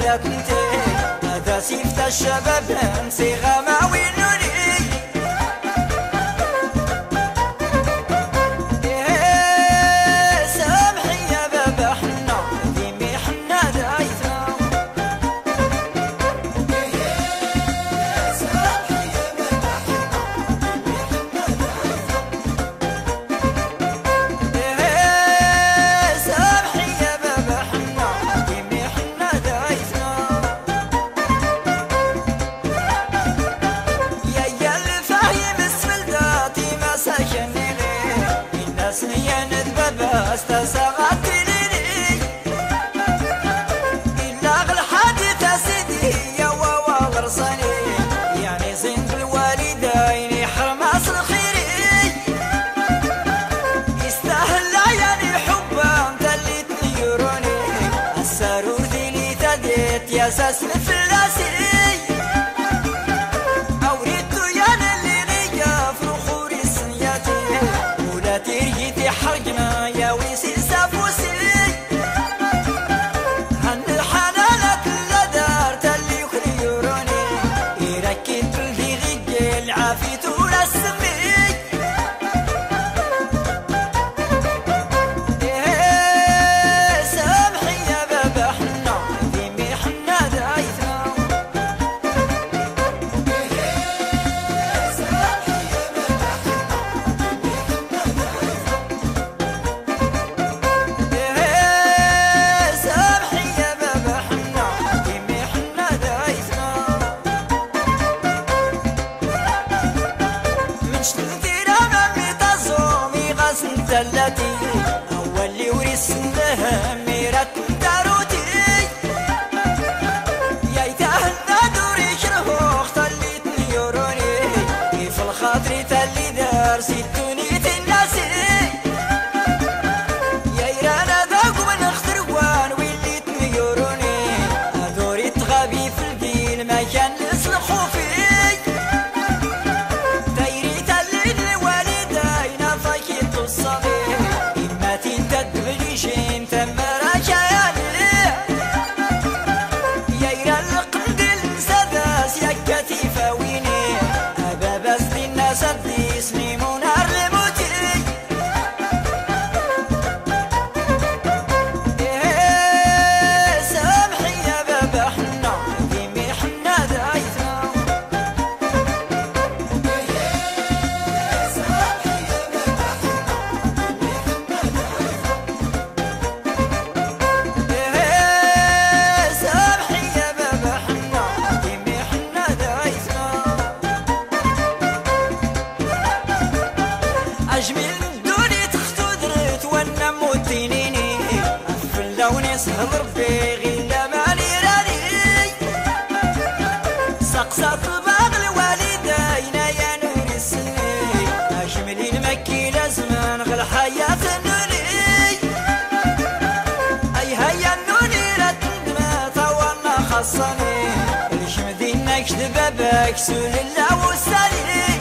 الركنتين هذا سيفت الشباب؟ أمسي غماوي صيغة ما أساس الفلاسي اوريت زلتي أول اللي ورثناها ميرات داروتي يا يتهنى دوري شرهو خليتني يوروني. كيف الخاطري تالي دار ستوني تناسي. ربي غير مالي راني. سقسط باغ الوالدين يا نور السنين اجملي المكي لازمان غير حياة النوني. أي هيا النوني لا تندمى طولنا خصني الجمدين نكشد بابك سول الله وسالي.